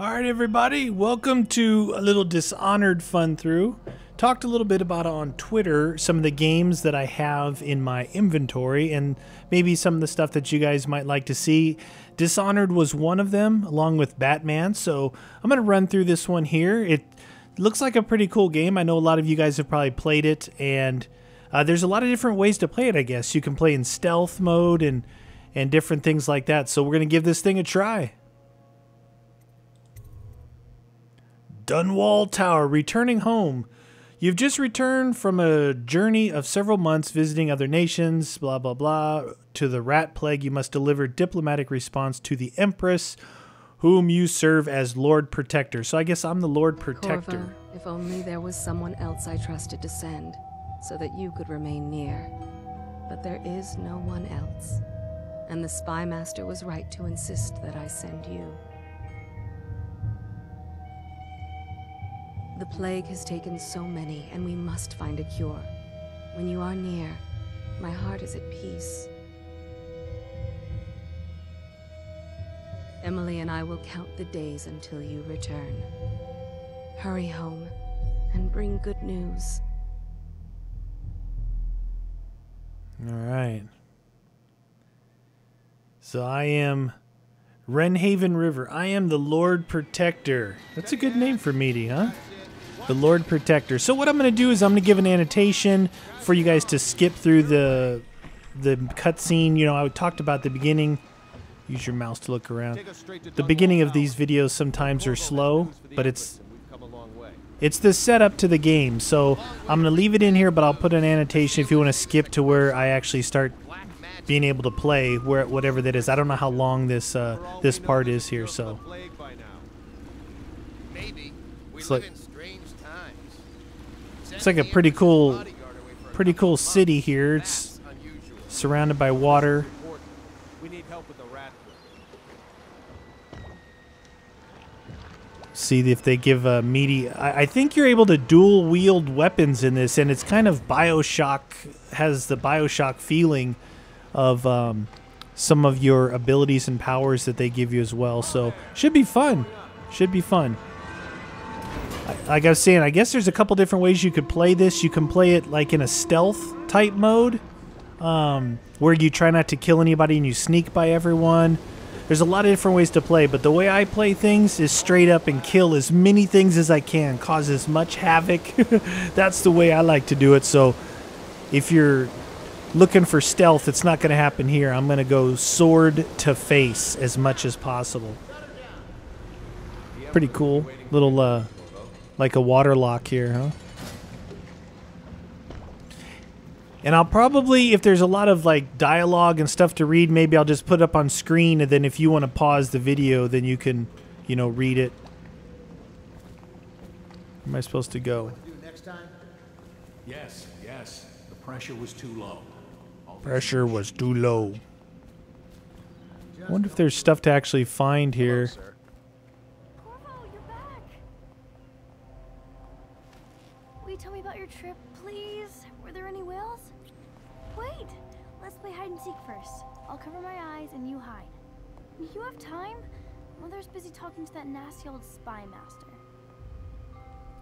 All right, everybody, welcome to a little Dishonored fun through. Talked a little bit about on Twitter some of the games that I have in my inventory and maybe some of the stuff that you guys might like to see. Dishonored was one of them, along with Batman. So I'm going to run through this one here. It looks like a pretty cool game. I know a lot of you guys have probably played it, and uh, there's a lot of different ways to play it, I guess. You can play in stealth mode and, and different things like that. So we're going to give this thing a try. Dunwall Tower, returning home. You've just returned from a journey of several months visiting other nations, blah, blah, blah. To the rat plague, you must deliver diplomatic response to the Empress, whom you serve as Lord Protector. So I guess I'm the Lord Protector. Corvo, if only there was someone else I trusted to send, so that you could remain near. But there is no one else. And the Spy Master was right to insist that I send you. The plague has taken so many, and we must find a cure. When you are near, my heart is at peace. Emily and I will count the days until you return. Hurry home and bring good news. All right. So I am Wrenhaven River. I am the Lord Protector. That's a good name for meaty, huh? The Lord Protector. So what I'm going to do is I'm going to give an annotation for you guys to skip through the the cutscene. You know, I talked about the beginning. Use your mouse to look around. The beginning of these videos sometimes are slow, but it's it's the setup to the game. So I'm going to leave it in here, but I'll put an annotation if you want to skip to where I actually start being able to play where whatever that is. I don't know how long this uh, this part is here, so it's like it's like a pretty cool pretty cool city here. It's surrounded by water. See if they give a meaty. I, I think you're able to dual wield weapons in this, and it's kind of Bioshock has the Bioshock feeling of um, some of your abilities and powers that they give you as well. So should be fun. Should be fun. Like I was saying, I guess there's a couple different ways you could play this. You can play it like in a stealth type mode, um, where you try not to kill anybody and you sneak by everyone. There's a lot of different ways to play, but the way I play things is straight up and kill as many things as I can, cause as much havoc. That's the way I like to do it. So if you're looking for stealth, it's not going to happen here. I'm going to go sword to face as much as possible. Pretty cool. Little, uh, like a water lock here, huh? And I'll probably, if there's a lot of like dialogue and stuff to read, maybe I'll just put up on screen, and then if you want to pause the video, then you can, you know, read it. Where am I supposed to go? Yes, yes. The pressure was too low. Pressure was too low. I wonder if there's stuff to actually find here. Corvo, you're back. Will you tell me about your trip, please? Were there any whales? Wait, let's play hide and seek first. I'll cover my eyes and you hide. You have time? Mother's busy talking to that nasty old spy master.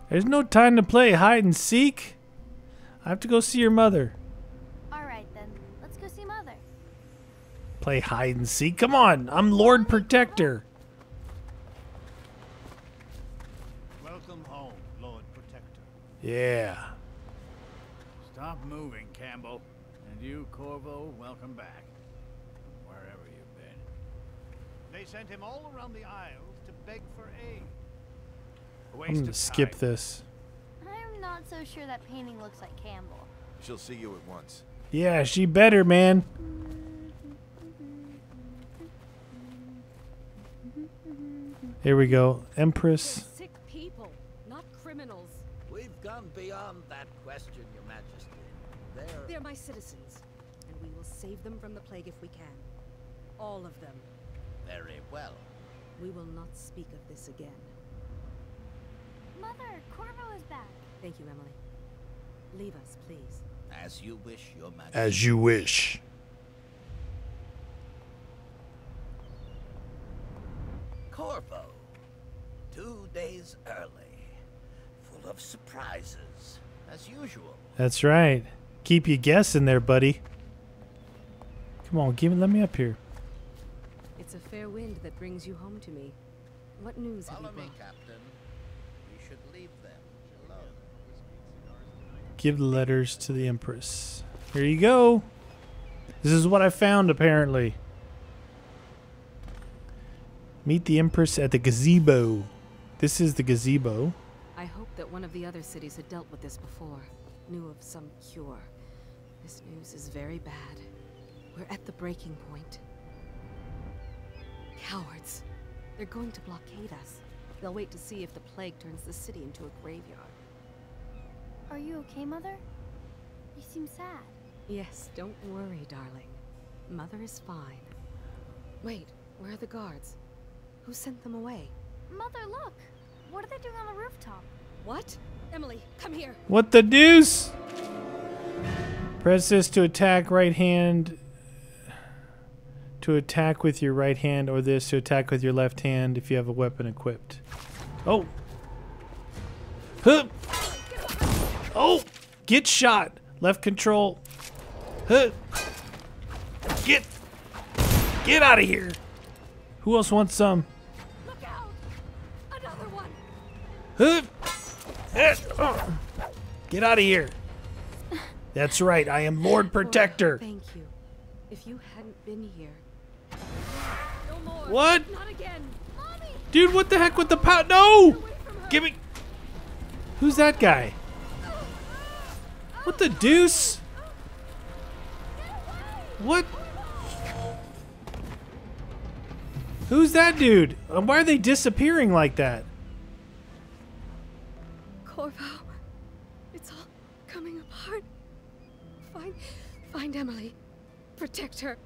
There's no time to play hide and seek. I have to go see your mother. All right then, let's go see Mother. Play hide and seek. Come on, I'm Lord Protector. Welcome home, Lord Protector. Yeah. Stop moving, Campbell. And you, Corvo, welcome back. Wherever you've been. They sent him all around the Isles to beg for aid. I'm gonna of skip time. this. I'm not so sure that painting looks like Campbell. She'll see you at once. Yeah, she better, man. Here we go. Empress. Beyond that question, Your Majesty. They're... They're my citizens, and we will save them from the plague if we can. All of them. Very well. We will not speak of this again. Mother, Corvo is back. Thank you, Emily. Leave us, please. As you wish, Your Majesty. As you wish. Corvo. Two days early. Full of surprises, as usual. That's right. Keep you guessing there, buddy. Come on, give me, let me up here. It's a fair wind that brings you home to me. What news have you Follow me. Captain. We should leave them alone. Give the letters to the Empress. Here you go. This is what I found, apparently. Meet the Empress at the gazebo. This is the gazebo. That one of the other cities had dealt with this before, knew of some cure. This news is very bad. We're at the breaking point. Cowards. They're going to blockade us. They'll wait to see if the plague turns the city into a graveyard. Are you okay, Mother? You seem sad. Yes, don't worry, darling. Mother is fine. Wait, where are the guards? Who sent them away? Mother, look! What are they doing on the rooftop? What? Emily, come here. What the deuce? Press this to attack right hand. To attack with your right hand, or this to attack with your left hand if you have a weapon equipped. Oh. Huh. Oh. Get shot. Left control. Huh. Get. Get out of here. Who else wants some? Look out! Another one! Huh. Get out of here. That's right. I am Lord Protector. Thank you. If you hadn't been here. No more. What? Not again. Mommy! Dude, what the heck with the pow? No! Give me. Who's that guy? What the deuce? What? Who's that dude? Uh, Why are they disappearing like that? Corvo. It's all coming apart. Find find Emily. Protect her.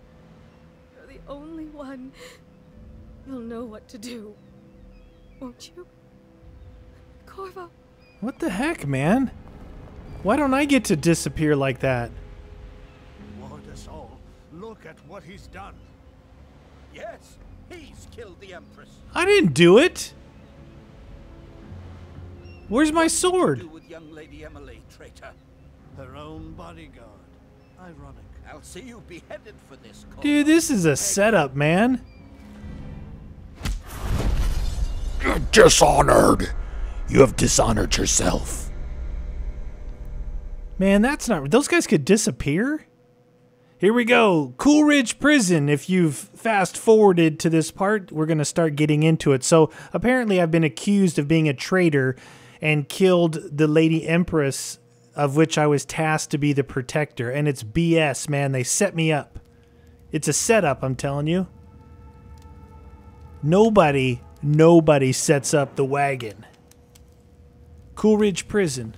You're the only one. You'll know what to do. Won't you? Corvo. What the heck, man? Why don't I get to disappear like that? Ward us all. Look at what he's done. Yes, he's killed the Empress. I didn't do it. Where's my Do sword? with young Lady Emily, traitor. Her own bodyguard. Ironic. I'll see you beheaded for this. Corvo. Dude, this is a setup, man. Dishonored. You have dishonored yourself. Man, that's not. Those guys could disappear. Here we go. Coldridge Prison. If you've fast forwarded to this part, we're going to start getting into it. So, apparently, I've been accused of being a traitor and killed the Lady Empress, of which I was tasked to be the protector. And it's BS, man. They set me up. It's a setup, I'm telling you. Nobody, nobody sets up the wagon. Coldridge Prison.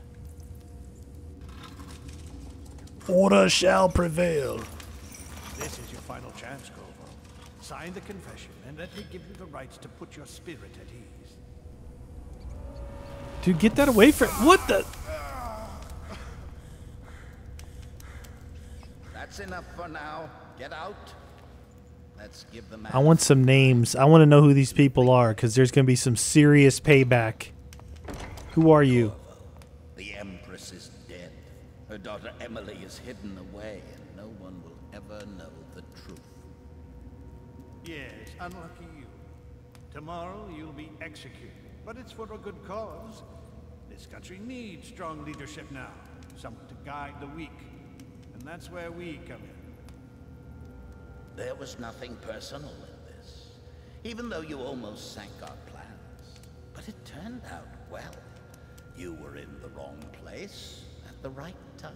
Order shall prevail. This is your final chance, Corvo. Sign the confession and let me give you the rights to put your spirit at ease. Dude, get that away from. What the? That's enough for now. Get out. Let's give them. I want some names. I want to know who these people are because there's going to be some serious payback. Who are you? The Empress is dead. Her daughter Emily is hidden away, and no one will ever know the truth. Yes, unlucky you. Tomorrow you'll be executed, but it's for a good cause. This country needs strong leadership now, someone to guide the weak. And that's where we come in. There was nothing personal in this, even though you almost sank our plans. But it turned out well. You were in the wrong place at the right time.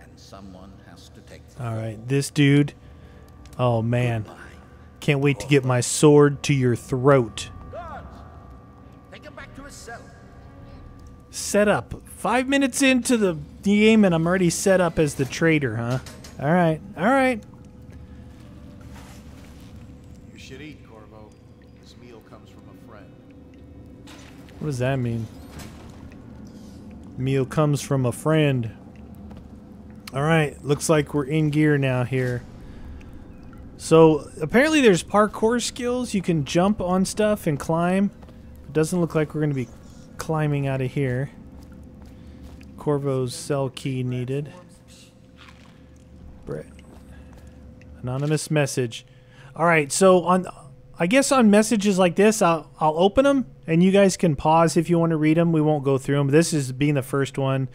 And someone has to take the All right, this dude. Oh man, Goodbye. can't wait to get my sword to your throat. Set up. Five minutes into the game and I'm already set up as the traitor, huh? All right, all right. You should eat, Corvo. This meal comes from a friend. What does that mean? Meal comes from a friend. All right, looks like we're in gear now here. So apparently there's parkour skills. You can jump on stuff and climb. It doesn't look like we're going to be climbing out of here. Corvo's cell key needed. Brett. Anonymous message. All right, so on I guess on messages like this, I'll I'll open them and you guys can pause if you want to read them. We won't go through them. This is being the first one.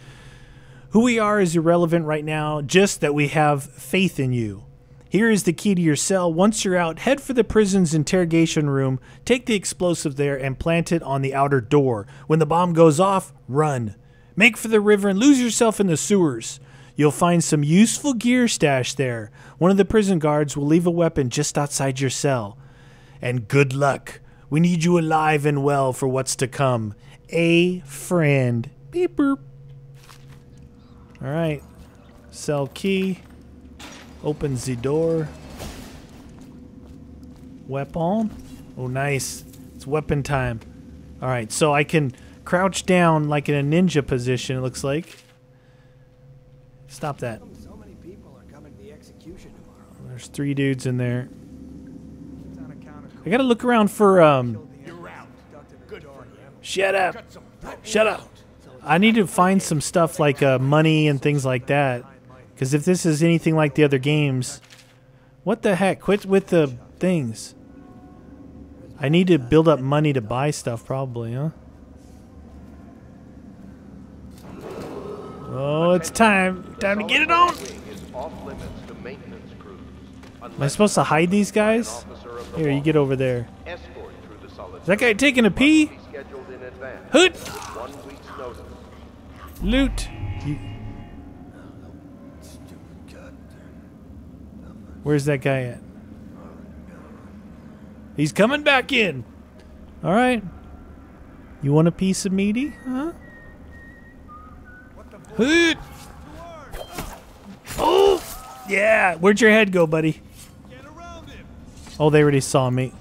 Who we are is irrelevant right now, just that we have faith in you. Here is the key to your cell. Once you're out, head for the prison's interrogation room, take the explosive there, and plant it on the outer door. When the bomb goes off, run. Make for the river and lose yourself in the sewers. You'll find some useful gear stashed there. One of the prison guards will leave a weapon just outside your cell. And good luck. We need you alive and well for what's to come. A friend. Beep boop. All right. Cell key. Opens the door. Weapon. Oh, nice. It's weapon time. All right, so I can crouch down like in a ninja position, it looks like. Stop that. So many people are coming to the execution tomorrow. There's three dudes in there. It's on account of I gotta look around for, um, Good for shut up. Shut up. I need to find some stuff like uh, money and things like that. Because if this is anything like the other games, what the heck? Quit with the things. I need to build up money to buy stuff, probably, huh? Oh, it's time. Time to get it on. Am I supposed to hide these guys? Here, you get over there. Is that guy taking a pee? Hoot! Loot! You... Where's that guy at? He's coming back in. All right. You want a piece of meaty? Huh? Hoot! Oh! Yeah! Where'd your head go, buddy? Oh, they already saw me.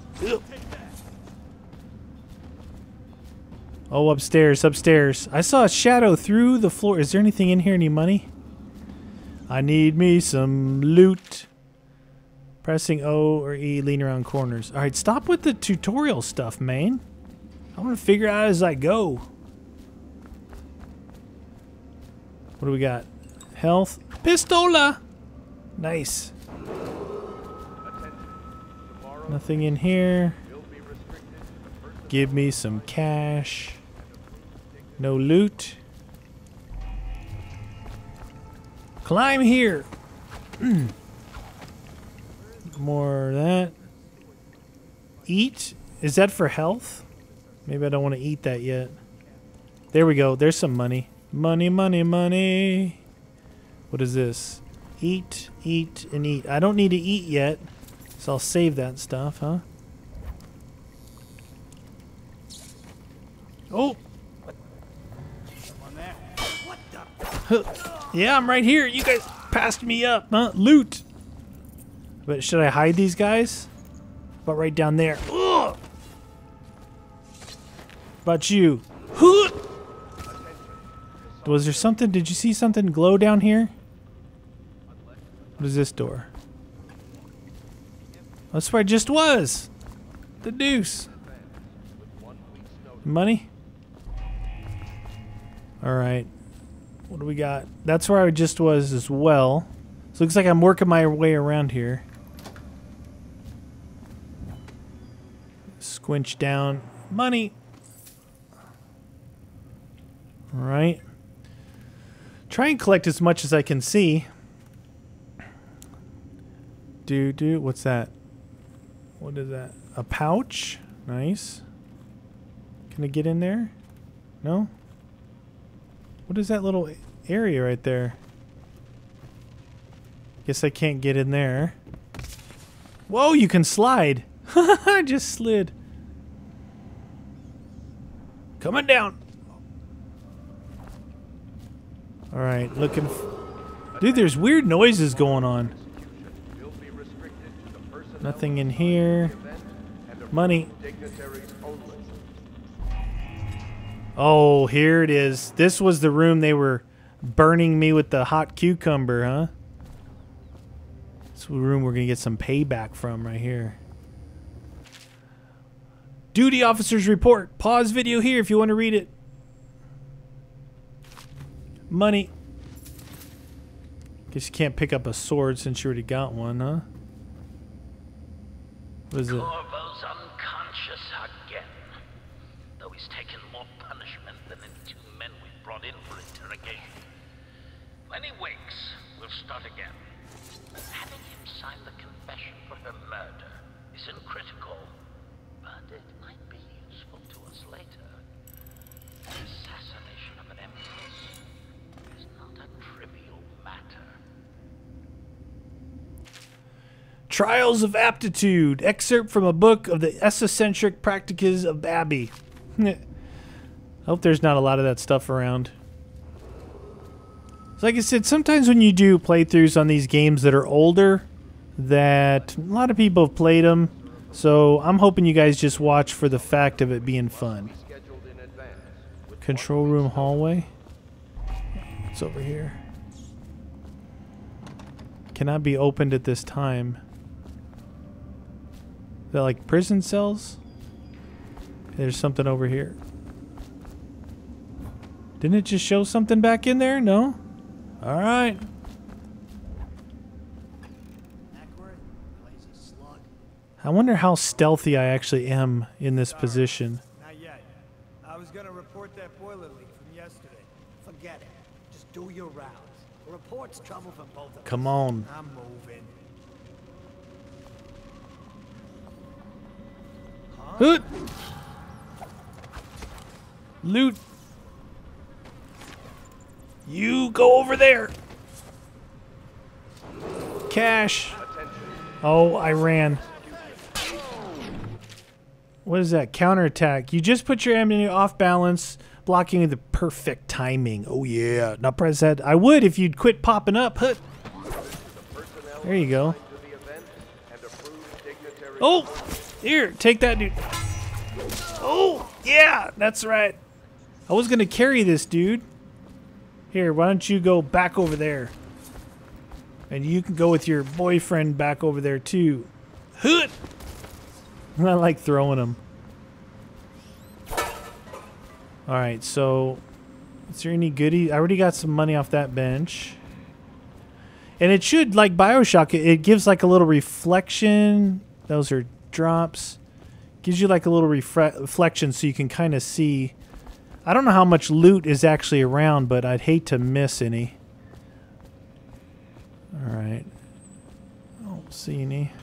Oh, upstairs, upstairs. I saw a shadow through the floor. Is there anything in here? Any money? I need me some loot. Pressing O or E, lean around corners. All right, stop with the tutorial stuff, man. I want to figure out as I go. What do we got? Health. Pistola! Nice. Nothing in here. Give me some cash. No loot. Climb here. More that. Eat? Is that for health? Maybe I don't want to eat that yet. There we go. There's some money. Money, money, money. What is this? Eat, eat, and eat. I don't need to eat yet, so I'll save that stuff, huh? Oh! Yeah, I'm right here. You guys passed me up, huh? Loot! But should I hide these guys? But right down there. Ugh! About you. Was there something? Did you see something glow down here? What is this door? That's where I just was. The deuce. Money? Alright. What do we got? That's where I just was as well. So it looks like I'm working my way around here. Squinch down. Money! Alright. Try and collect as much as I can see. Do do what's that? What is that? A pouch? Nice. Can I get in there? No? What is that little area right there? Guess I can't get in there. Whoa, you can slide. I just slid. Coming down. All right, looking. Dude, there's weird noises going on. Nothing in here. Money. Oh, here it is. This was the room they were burning me with the hot cucumber, huh? This room we're going to get some payback from right here. Duty officer's report. Pause video here if you want to read it. Money. Guess you can't pick up a sword since you already got one, huh? What is it? Corvo's unconscious again. Though he's taken more punishment than the two men we brought in for interrogation. When he wakes, we'll start again. Having him sign the confession for her murder isn't critical, but it might be useful to us later. The assassination of an empress is not a trivial matter. Trials of Aptitude, excerpt from a book of the esocentric practices of Abbey. I hope there's not a lot of that stuff around. So like I said, sometimes when you do playthroughs on these games that are older, that a lot of people have played them. So I'm hoping you guys just watch for the fact of it being fun. Control room hallway. It's over here. Cannot be opened at this time. That like prison cells? There's something over here. Didn't it just show something back in there? No? Alright. I wonder how stealthy I actually am in this position. Not yet. I was gonna report that boiler leak from yesterday. Forget it. Just do your rounds. Reports trouble for both of us. Come on. I'm moving. Hoot! Loot. You go over there. Cash. Oh, I ran. What is that? Counterattack. You just put your enemy off balance, blocking the perfect timing. Oh yeah. Now press that. I would if you'd quit popping up. Hut. There you go. Oh, here, take that, dude. Oh, yeah, that's right. I was gonna carry this, dude. Here, why don't you go back over there? And you can go with your boyfriend back over there too. Hoot! I like throwing them. Alright, so is there any goodie? I already got some money off that bench. And it should, like Bioshock, it, it gives like a little reflection. Those are drops. Gives you like a little reflection so you can kind of see. I don't know how much loot is actually around, but I'd hate to miss any. Alright. I don't see any.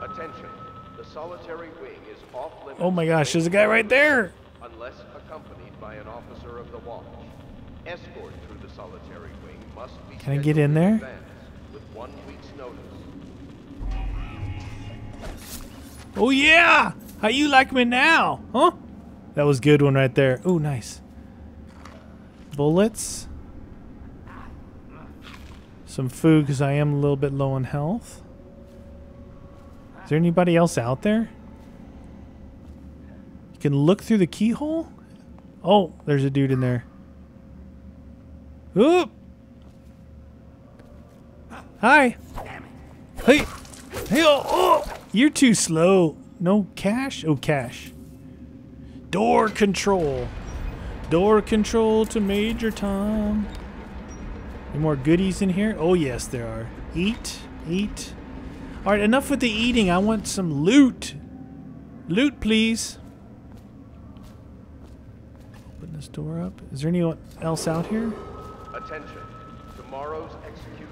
Attention. The solitary wing is off limits. Oh my gosh, there's a guy right there! Unless accompanied by an officer of the watch. Escort through the solitary wing must be Can I get in there? With one week's notice. Oh yeah! How you like me now? Huh? That was good one right there. Oh, nice. Bullets. Some food because I am a little bit low on health. Is there anybody else out there? You can look through the keyhole? Oh, there's a dude in there. Oop! Hi! Hey! Hey! Oh! oh! You're too slow. No cash? Oh, cash. Door control. Door control to Major Tom. Any more goodies in here? Oh, yes, there are. Eat. Eat. All right, enough with the eating. I want some loot. Loot, please. Open this door up. Is there anyone else out here? Attention. Tomorrow's execution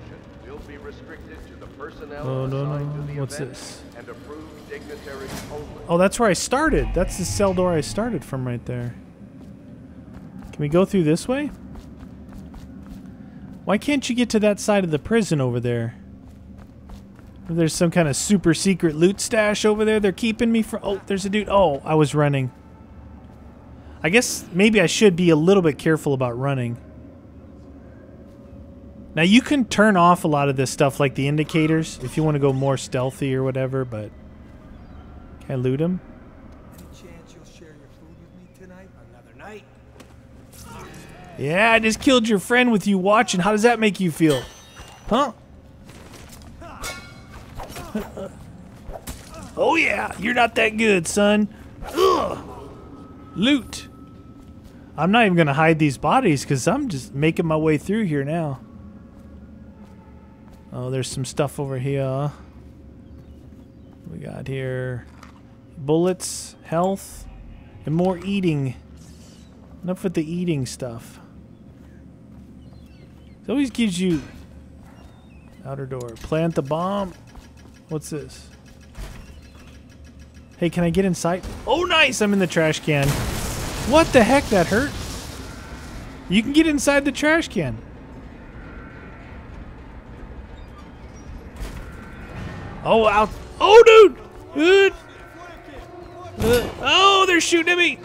will be restricted to the personnel Oh, no, assigned no. to the What's this? and approved dignitaries only. Oh, that's where I started. That's the cell door I started from right there. Can we go through this way? Why can't you get to that side of the prison over there? There's some kind of super secret loot stash over there they're keeping me from. Oh, there's a dude. Oh, I was running. I guess maybe I should be a little bit careful about running. Now you can turn off a lot of this stuff like the indicators if you want to go more stealthy or whatever, but can I loot him? Any chance you'll share your food with me tonight? Another night? Yeah, I just killed your friend with you watching. How does that make you feel? Huh? Oh yeah, you're not that good, son. Ugh. Loot. I'm not even gonna hide these bodies because I'm just making my way through here now. Oh, there's some stuff over here. We got here bullets, health, and more eating. Enough with the eating stuff. It always gives you outer door. Plant the bomb. What's this? Hey, can I get inside? Oh, nice! I'm in the trash can. What the heck? That hurt? You can get inside the trash can. Oh, out. Oh, dude! Dude! Uh, oh, they're shooting at me!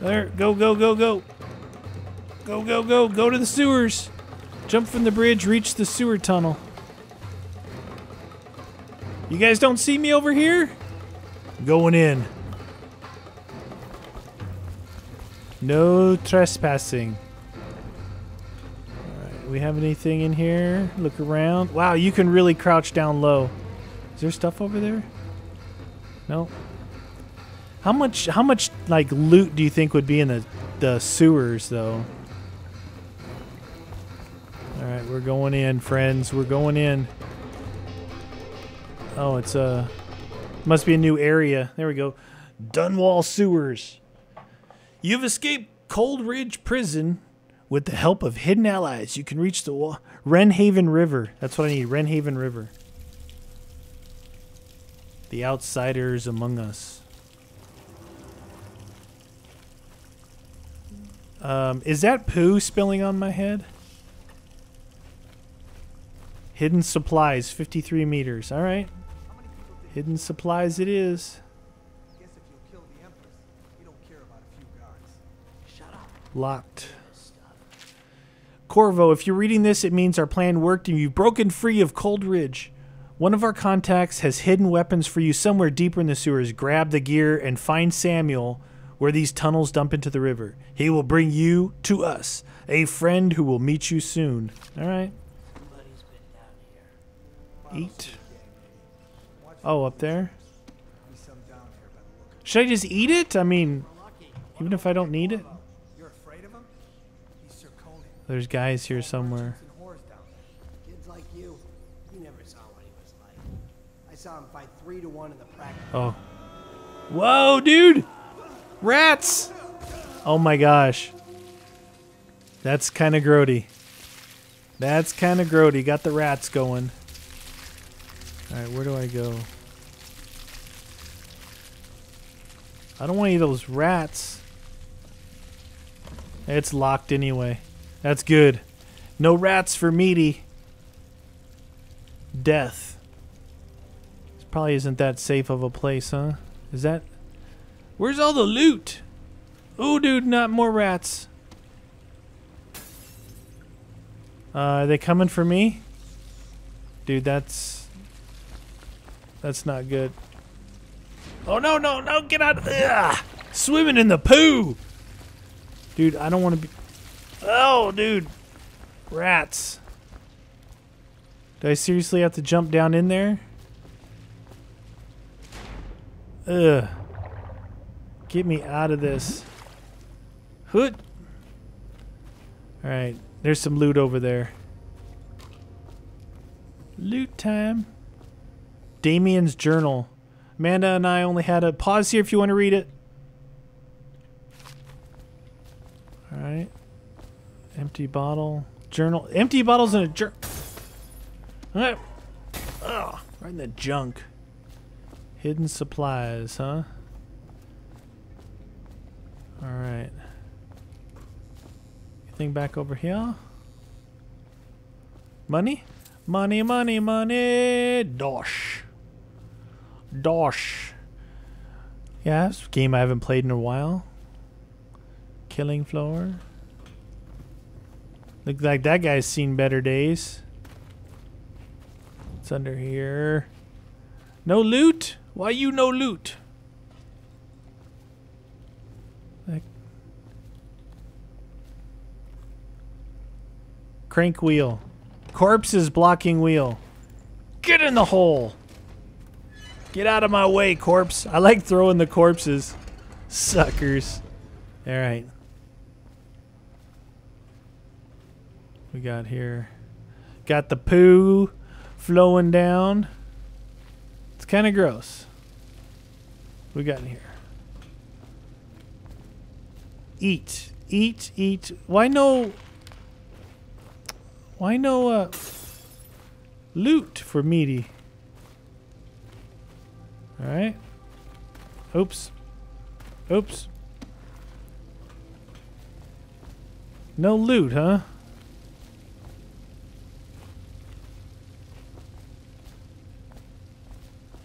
There, go, go, go, go. Go, go, go. Go to the sewers. Jump from the bridge, reach the sewer tunnel. You guys don't see me over here? Going in. No trespassing. We have anything in here? Look around. Wow, you can really crouch down low. Is there stuff over there? No. How much how much like loot do you think would be in the the sewers though? Alright, we're going in, friends. We're going in. Oh, it's a must be a new area. There we go. Dunwall Sewers. You've escaped Coldridge Prison with the help of hidden allies. You can reach the wa- Wrenhaven River. That's what I need. Wrenhaven River. The outsiders among us. Um, is that poo spilling on my head? Hidden supplies, 53 meters. All right. Hidden supplies it is. Locked. Corvo, if you're reading this, it means our plan worked and you've broken free of Coldridge. One of our contacts has hidden weapons for you somewhere deeper in the sewers. Grab the gear and find Samuel where these tunnels dump into the river. He will bring you to us, a friend who will meet you soon. All right. Eat. Oh, up there? Should I just eat it? I mean, even if I don't need it? There's guys here somewhere. Kids like you, you never saw what he was like. I saw him fight three to one in the practice. Oh. Whoa, dude! Rats! Oh my gosh. That's kind of grody. That's kind of grody. Got the rats going. Alright, where do I go? I don't want any of those rats. It's locked anyway. That's good. No rats for meaty. Death. This probably isn't that safe of a place, huh? Is that... Where's all the loot? Oh, dude, not more rats. Uh, are they coming for me? Dude, that's... That's not good. Oh, no, no, no, get out of there! Swimming in the poo! Dude, I don't want to be... Oh, dude. Rats. Do I seriously have to jump down in there? Ugh. Get me out of this. Hood. Alright. There's some loot over there. Loot time. Damien's journal. Amanda and I only had a pause here if you want to read it. Alright. Empty bottle. Journal. Empty bottles in a. Alright. Ugh. Right in the junk. Hidden supplies, huh? Alright. Anything back over here? Money? Money, money, money! Dosh. Dosh. Yeah, it's a game I haven't played in a while. Killing floor. Look like that guy's seen better days. It's under here. No loot? Why you no loot? Crank wheel. Corpses blocking wheel. Get in the hole. Get out of my way, corpse. I like throwing the corpses. Suckers. All We got here. Got the poo flowing down. It's kind of gross. We got in here. Eat, eat, eat. Why no? Why no uh, loot for meaty? All right. Oops. Oops. No loot, huh?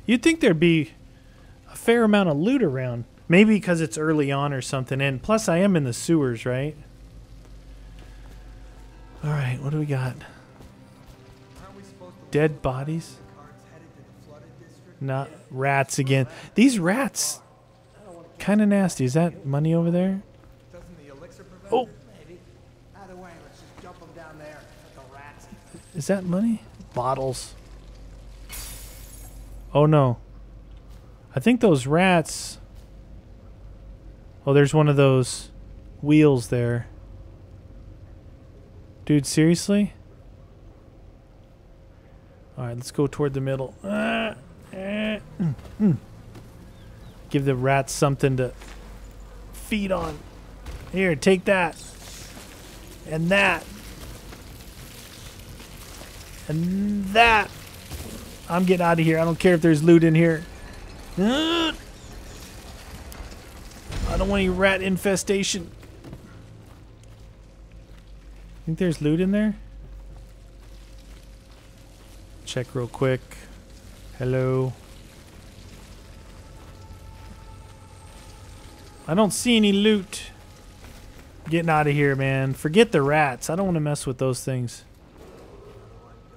You'd think there'd be a fair amount of loot around. Maybe because it's early on or something. And plus, I am in the sewers, right? All right, what do we got? Dead bodies? Not rats again. These rats, kind of nasty. Is that money over there? Oh, is that money? Bottles. Oh no. I think those rats. Oh, there's one of those wheels there. Dude, seriously? Alright, let's go toward the middle. Ah, mm. Give the rats something to feed on. Here, take that. And that. And that. I'm getting out of here. I don't care if there's loot in here. I don't want any rat infestation. Think there's loot in there? Check real quick. Hello. I don't see any loot. Getting out of here, man. Forget the rats. I don't want to mess with those things.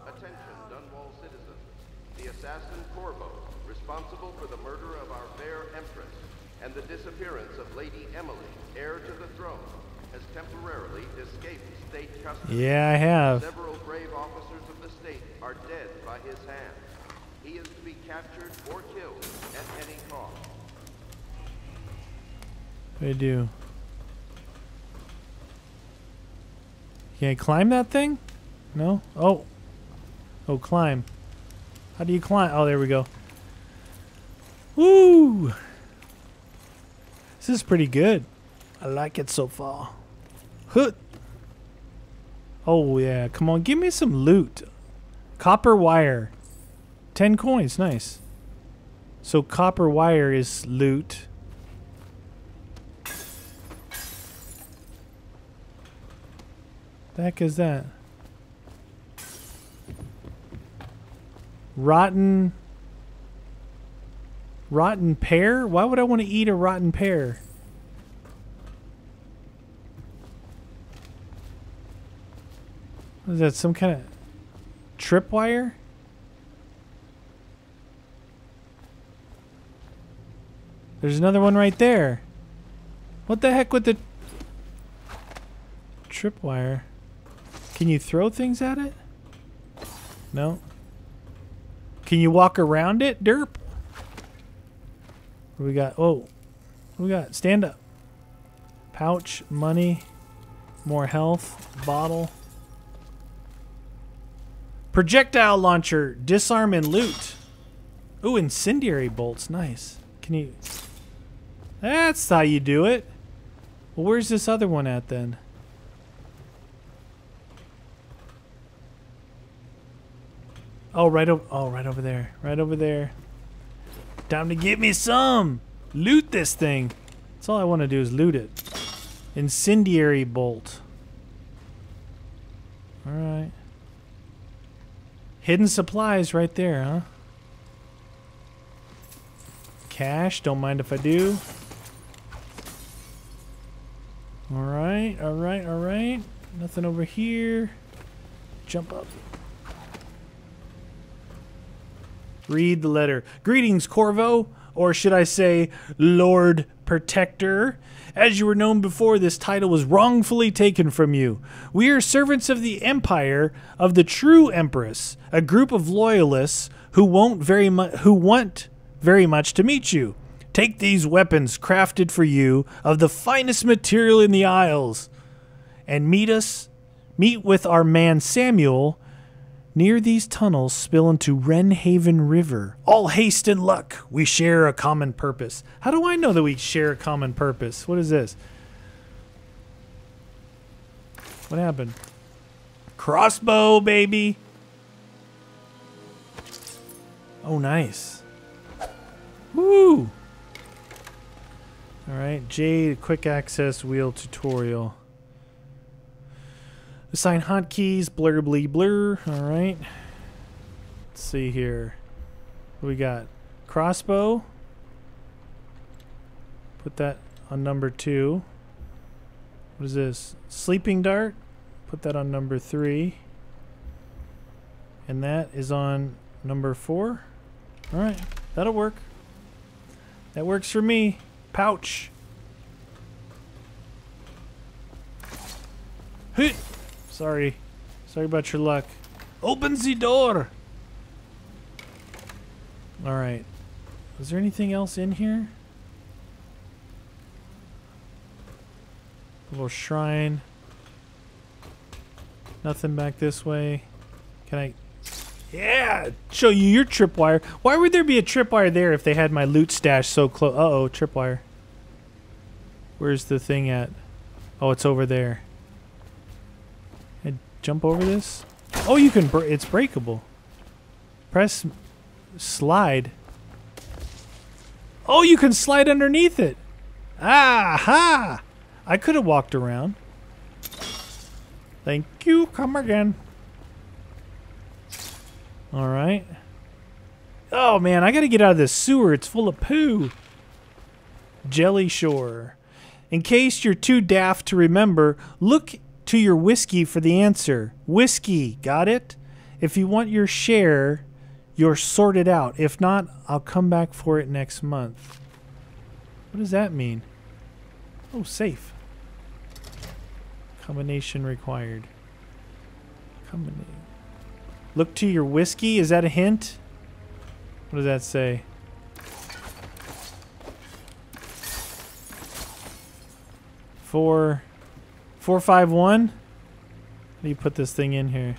Attention, Dunwall citizens. The assassin Corvo, responsible for the murder of our fair empress and the disappearance of Lady Emily, heir to the throne, has temporarily escaped state custody. Yeah, I have. Several brave officers of the state are dead by his hand. He is to be captured or killed at any cost. What do I do? Can I climb that thing? No? Oh. Oh, climb. How do you climb? Oh, there we go. Woo! This is pretty good. I like it so far. Hoot! Oh, yeah. Come on, give me some loot. Copper wire. 10 coins. Nice. So copper wire is loot. The heck is that? Rotten. Rotten pear? Why would I want to eat a rotten pear? Is that? Some kind of tripwire? There's another one right there. What the heck with the tripwire? Can you throw things at it? No. Can you walk around it, derp? We got? Oh. We got? Stand up. Pouch, money, more health, bottle. Projectile launcher, disarm and loot. Ooh, incendiary bolts. Nice. Can you... That's how you do it. Well, where's this other one at then? Oh, right over. Oh, right over there. Right over there. Time to get me some. Loot this thing. That's all I want to do is loot it. Incendiary bolt. All right. Hidden supplies right there, huh? Cash. Don't mind if I do. All right. All right. All right. Nothing over here. Jump up. Read the letter. Greetings, Corvo. or should I say, Lord Protector. As you were known before, this title was wrongfully taken from you. We are servants of the Empire of the true Empress, a group of loyalists who won't very mu- who want very much to meet you. Take these weapons crafted for you of the finest material in the Isles, and meet us, meet with our man Samuel Near these tunnels spill into Wrenhaven River. All haste and luck. We share a common purpose. How do I know that we share a common purpose? What is this? What happened? Crossbow, baby. Oh, nice. Woo! All right, Jade quick access wheel tutorial. Assign hotkeys, blur blee blur. All right. Let's see here. We got? Crossbow. Put that on number two. What is this? Sleeping dart. Put that on number three. And that is on number four. All right. That'll work. That works for me. Pouch. Hoot. Sorry. Sorry about your luck. Open the door! Alright. Is there anything else in here? A little shrine. Nothing back this way. Can I... Yeah! Show you your tripwire. Why would there be a tripwire there if they had my loot stash so close? Uh-oh, tripwire. Where's the thing at? Oh, it's over there jump over this? Oh, you can. Br it's breakable. Press slide. Oh, you can slide underneath it. Aha! I could have walked around. Thank you. Come again. All right. Oh man, I got to get out of this sewer. It's full of poo. Jelly Shore. In case you're too daft to remember, look to your whiskey for the answer. Whiskey, got it? If you want your share, you're sorted out. If not, I'll come back for it next month. What does that mean? Oh, safe. Combination required. Combination. Look to your whiskey. Is that a hint? What does that say? Four. 451? How do you put this thing in here?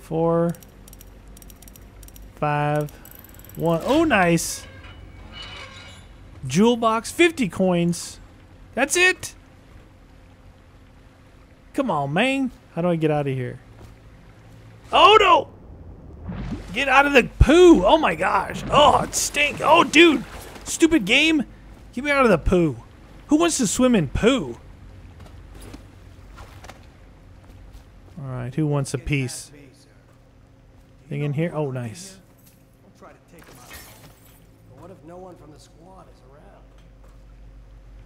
Four, five, one. Oh, nice. Jewel box, 50 coins. That's it. Come on, man. How do I get out of here? Oh, no. Get out of the poo. Oh, my gosh. Oh, it stink. Oh, dude. Stupid game. Get me out of the poo. Who wants to swim in poo? Alright, who wants a piece? Thing in here? Oh, nice. We'll try to take him out But what if no one from the squad is around?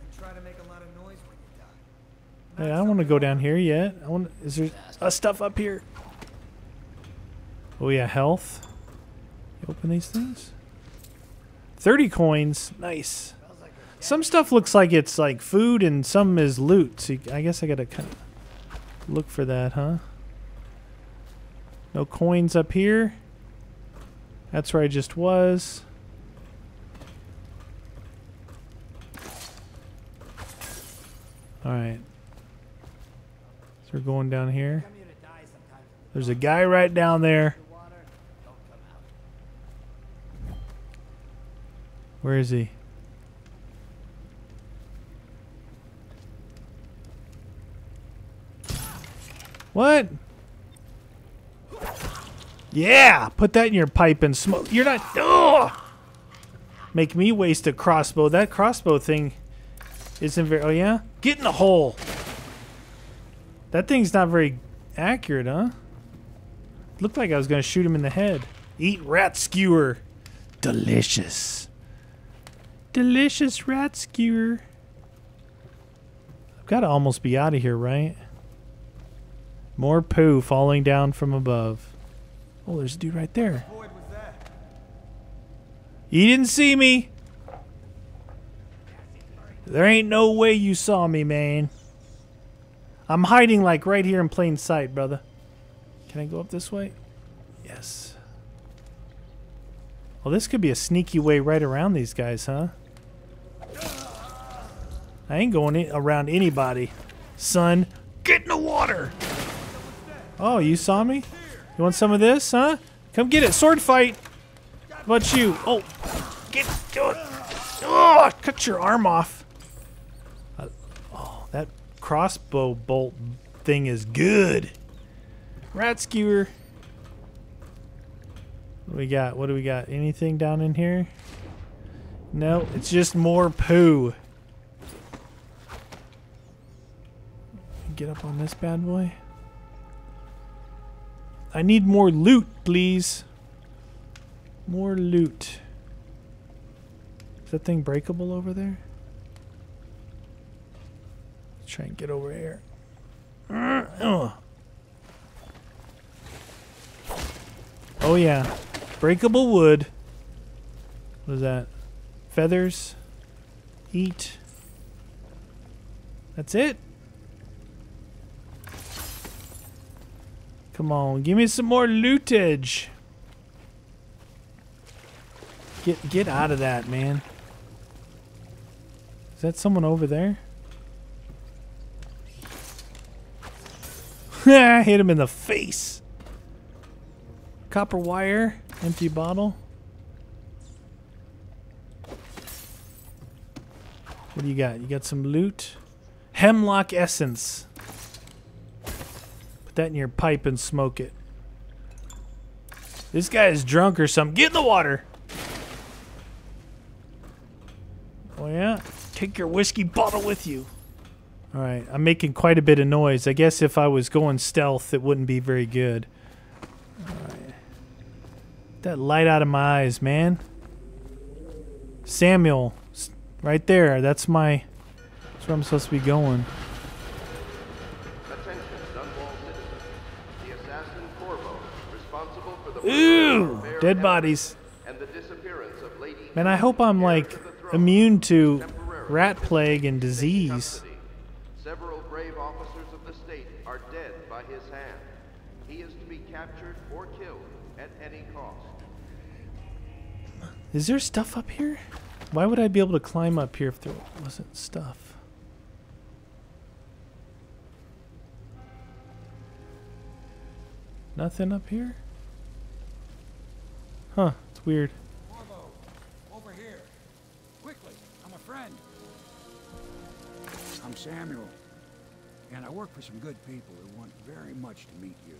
And try to make a lot of noise when you die. Hey, I don't want to go down here yet. I want. Is there uh, stuff up here? Oh yeah, health. You open these things. Thirty coins. Nice. Some stuff looks like it's like food and some is loot. So you, I guess I gotta kind of look for that, huh? No coins up here. That's where I just was. Alright. So we're going down here. There's a guy right down there. Where is he? What? Yeah, put that in your pipe and smoke. You're not. Ugh! Make me waste a crossbow. That crossbow thing isn't very. Oh yeah, get in the hole. That thing's not very accurate, huh? Looked like I was gonna shoot him in the head. Eat rat skewer. Delicious. Delicious rat skewer. I've got to almost be out of here, right? More poo falling down from above. Oh, there's a dude right there. You didn't see me. There ain't no way you saw me, man. I'm hiding like right here in plain sight, brother. Can I go up this way? Yes. Well, this could be a sneaky way right around these guys, huh? I ain't going around anybody. Son, get in the water. Oh, you saw me? You want some of this, huh? Come get it. Sword fight. How about you? Oh, get it. Oh, cut your arm off. Uh, oh, that crossbow bolt thing is good. Rat skewer. What we got? What do we got? Anything down in here? No, it's just more poo. Get up on this bad boy. I need more loot, please. More loot. Is that thing breakable over there? Let's try and get over here. Oh yeah. Breakable wood. What is that? Feathers. Eat. That's it. Come on, give me some more lootage. Get get out of that, man. Is that someone over there? Hit him in the face. Copper wire, empty bottle. What do you got? You got some loot? Hemlock essence. That in your pipe and smoke it. This guy is drunk or something. Get in the water. Oh yeah? Take your whiskey bottle with you. Alright, I'm making quite a bit of noise. I guess if I was going stealth, it wouldn't be very good. Alright. That light out of my eyes, man. Samuel, right there. That's my. That's where I'm supposed to be going. Attention, Dunwall citizens. The assassin Corvo, Ooh, murder of Bear dead bodies. and the disappearance of Lady Man, I hope I'm like immune to rat plague and disease. Several brave officers of the state are dead by his hand. He is to be captured or killed at any cost. Is there stuff up here? Why would I be able to climb up here if there wasn't stuff? Nothing up here? Huh, it's weird. Corvo, over here. Quickly, I'm a friend. I'm Samuel, and I work for some good people who want very much to meet you.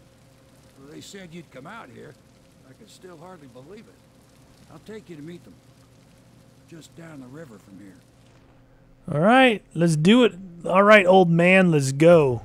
Well, they said you'd come out here. I can still hardly believe it. I'll take you to meet them. Just down the river from here. All right, let's do it. All right, old man, let's go.